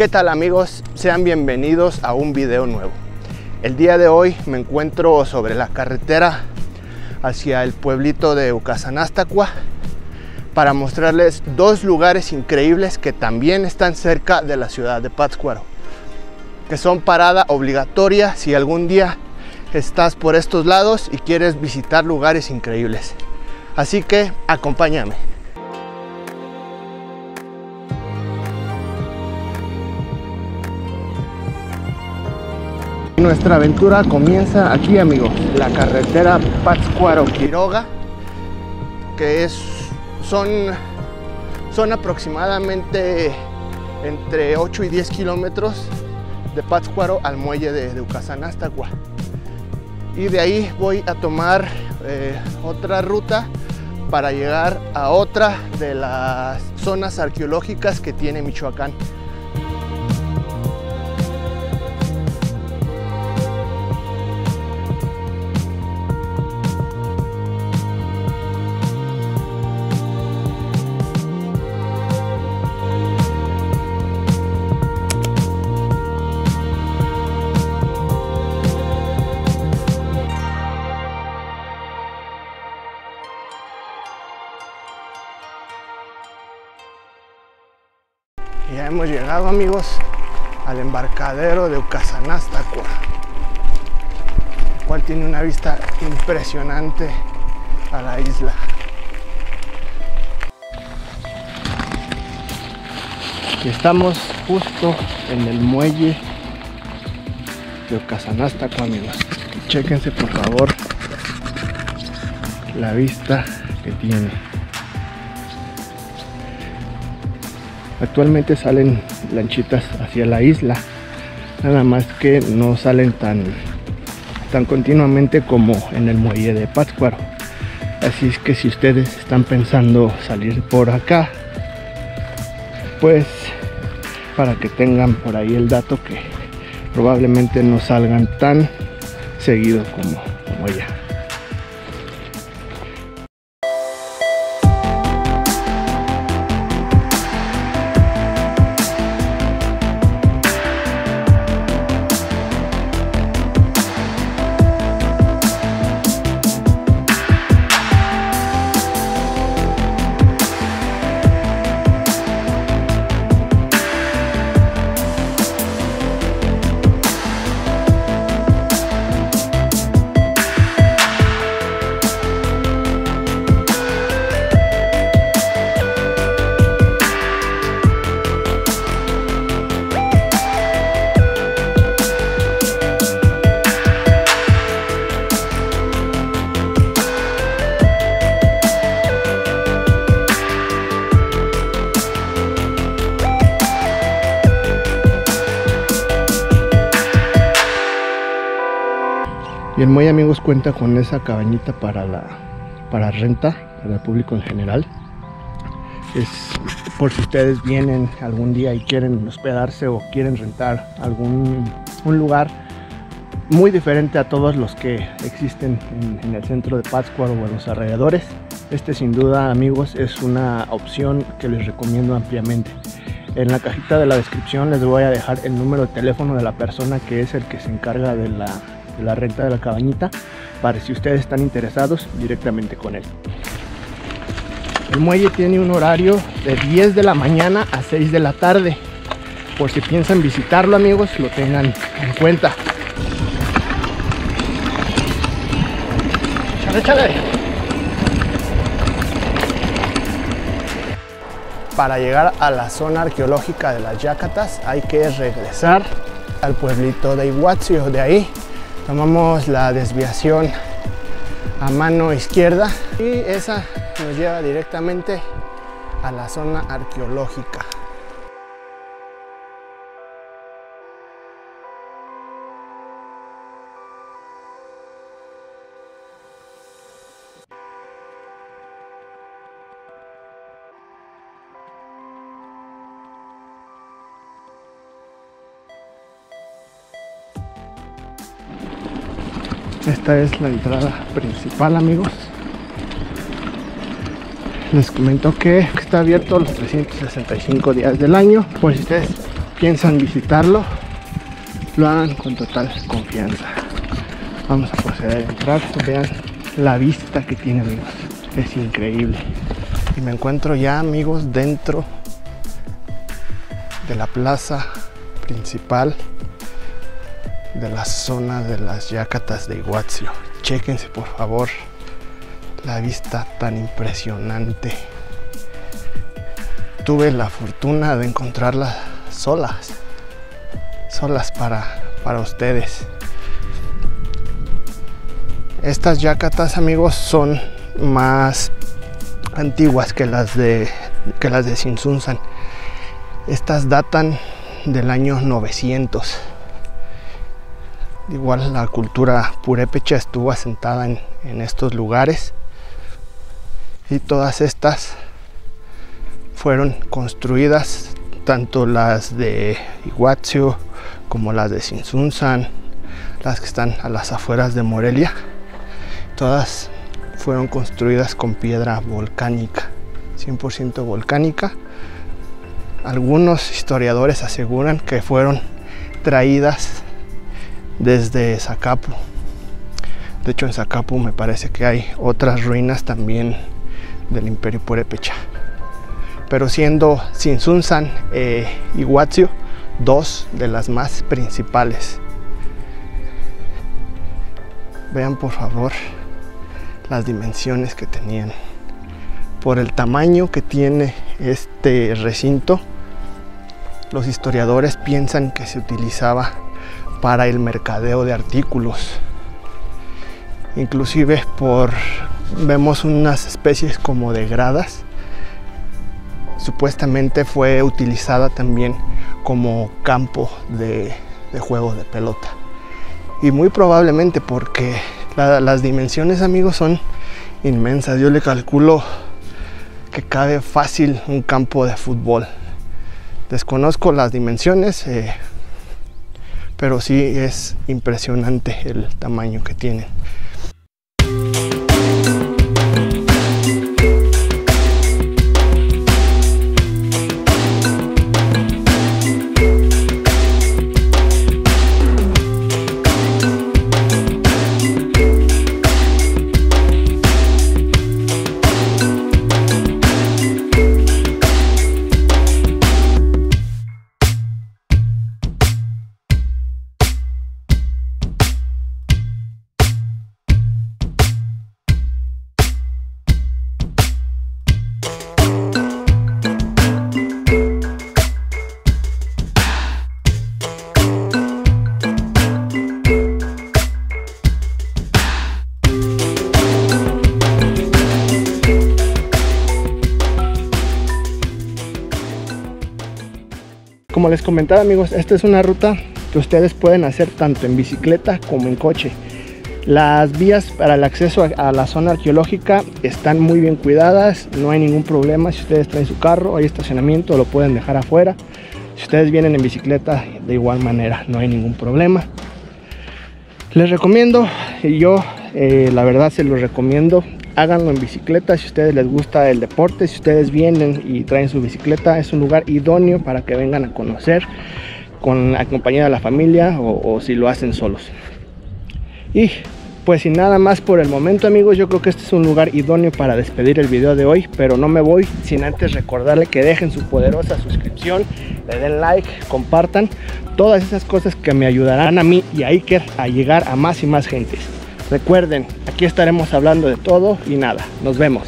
¿Qué tal amigos? Sean bienvenidos a un video nuevo. El día de hoy me encuentro sobre la carretera hacia el pueblito de Ucasanastacua para mostrarles dos lugares increíbles que también están cerca de la ciudad de Pátzcuaro, que son parada obligatoria si algún día estás por estos lados y quieres visitar lugares increíbles. Así que acompáñame. Nuestra aventura comienza aquí amigos, la carretera Pátzcuaro-Quiroga, que es, son, son aproximadamente entre 8 y 10 kilómetros de Pátzcuaro al muelle de, de Ucasanastagua. Y de ahí voy a tomar eh, otra ruta para llegar a otra de las zonas arqueológicas que tiene Michoacán. Ya hemos llegado amigos al embarcadero de Ucasanastacua, el cual tiene una vista impresionante a la isla. Estamos justo en el muelle de Ucasanastacua amigos. Chequense por favor la vista que tiene. Actualmente salen lanchitas hacia la isla, nada más que no salen tan, tan continuamente como en el muelle de Pátzcuaro. Así es que si ustedes están pensando salir por acá, pues para que tengan por ahí el dato que probablemente no salgan tan seguido como, como ella. Y el muelle amigos cuenta con esa cabañita para la para renta para el público en general. Es por si ustedes vienen algún día y quieren hospedarse o quieren rentar algún un lugar muy diferente a todos los que existen en, en el centro de Pátzcuaro o en los alrededores. Este sin duda amigos es una opción que les recomiendo ampliamente. En la cajita de la descripción les voy a dejar el número de teléfono de la persona que es el que se encarga de la, la renta de la cabañita para si ustedes están interesados directamente con él. El muelle tiene un horario de 10 de la mañana a 6 de la tarde. Por si piensan visitarlo amigos, lo tengan en cuenta. Chale, chale. Para llegar a la zona arqueológica de las Yacatas hay que regresar al pueblito de Iguazio. De ahí tomamos la desviación a mano izquierda y esa nos lleva directamente a la zona arqueológica. Esta es la entrada principal amigos. Les comento que está abierto los 365 días del año. Por si ustedes piensan visitarlo, lo hagan con total confianza. Vamos a proceder a entrar. Vean la vista que tiene, amigos. Es increíble. Y me encuentro ya, amigos, dentro de la plaza principal de la zona de las Yacatas de Iguazio. Chequense, por favor, la vista tan impresionante. Tuve la fortuna de encontrarlas solas, solas para, para ustedes. Estas yacatas, amigos, son más antiguas que las de que las de Sinsunsan. Estas datan del año 900. Igual la cultura purépecha estuvo asentada en, estos lugares y todas estas fueron construidas, tanto las de Iguazio como las de Sinsunsan, las que están a las afueras de Morelia, todas fueron construidas con piedra volcánica, 100% volcánica. Algunos historiadores aseguran que fueron traídas desde Zacapu. De hecho, en Zacapu me parece que hay otras ruinas también del Imperio Purépecha. Pero siendo Sinsunsan e Iguazio dos de las más principales. Vean por favor las dimensiones que tenían. Por el tamaño que tiene este recinto, los historiadores piensan que se utilizaba para el mercadeo de artículos. Inclusive por vemos unas especies como de gradas. Supuestamente fue utilizada también como campo de, juego de pelota. Y muy probablemente porque las dimensiones, amigos, son inmensas. Yo le calculo que cabe fácil un campo de fútbol. Desconozco las dimensiones, eh, pero sí es impresionante el tamaño que tienen. Como les comentaba amigos, esta es una ruta que ustedes pueden hacer tanto en bicicleta como en coche. Las vías para el acceso a, la zona arqueológica están muy bien cuidadas, no hay ningún problema. Si ustedes traen su carro, hay estacionamiento, lo pueden dejar afuera. Si ustedes vienen en bicicleta, de igual manera, no hay ningún problema. Les recomiendo, y yo eh, la verdad se los recomiendo, háganlo en bicicleta si a ustedes les gusta el deporte, si ustedes vienen y traen su bicicleta, es un lugar idóneo para que vengan a conocer con la compañía de la familia o, o si lo hacen solos. Y pues sin nada más por el momento amigos, yo creo que este es un lugar idóneo para despedir el video de hoy, pero no me voy sin antes recordarle que dejen su poderosa suscripción, le den like, compartan, todas esas cosas que me ayudarán a mí y a Iker a llegar a más y más gentes. Recuerden, aquí estaremos hablando de todo y nada. Nos vemos.